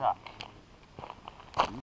suck.